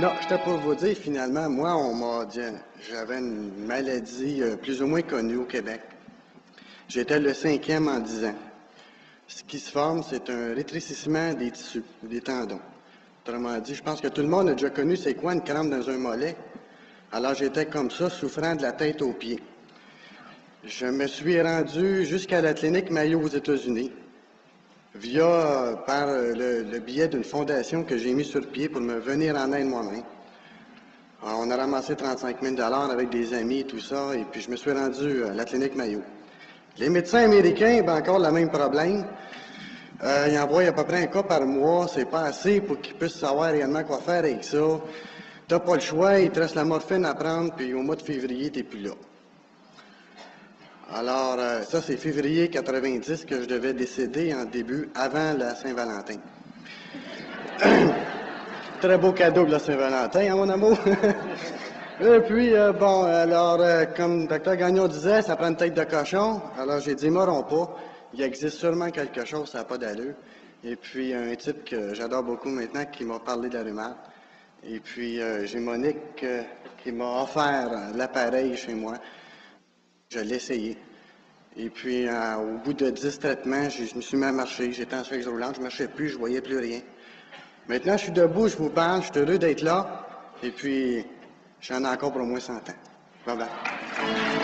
Non, j'étais pour vous dire, finalement, moi, on m'a dit, j'avais une maladie euh, plus ou moins connue au Québec. J'étais le cinquième en dix ans. Ce qui se forme, c'est un rétrécissement des tissus, des tendons. Autrement dit, je pense que tout le monde a déjà connu c'est quoi une crampe dans un mollet. Alors j'étais comme ça, souffrant de la tête aux pieds. Je me suis rendu jusqu'à la clinique Mayo aux États-Unis, via euh, par euh, le, le billet d'une fondation que j'ai mis sur pied pour me venir en aide moi-même. On a ramassé 35 000 avec des amis et tout ça, et puis je me suis rendu à la clinique Mayo. Les médecins américains, ben encore le même problème. Euh, ils envoient à peu près un cas par mois, c'est pas assez pour qu'ils puissent savoir réellement quoi faire avec ça. T'as pas le choix, il te reste la morphine à prendre, puis au mois de février, t'es plus là. Alors, euh, ça, c'est février 90 que je devais décéder en début, avant la Saint-Valentin. Très beau cadeau de la Saint-Valentin, hein, mon amour? Et puis, euh, bon, alors, euh, comme le docteur Gagnon disait, ça prend une tête de cochon. Alors, j'ai dit, morons pas. Il existe sûrement quelque chose, ça n'a pas d'allure. Et puis, un type que j'adore beaucoup maintenant qui m'a parlé de la rhumat. Et puis, euh, j'ai Monique qui m'a offert l'appareil chez moi. Je l'ai essayé. Et puis, euh, au bout de 10 traitements, je, me suis mis à marcher. J'étais en chaise roulante, je ne marchais plus, je ne voyais plus rien. Maintenant, je suis debout, je vous parle, je suis heureux d'être là. Et puis, j'en ai encore pour au moins 100 ans. Bye bye.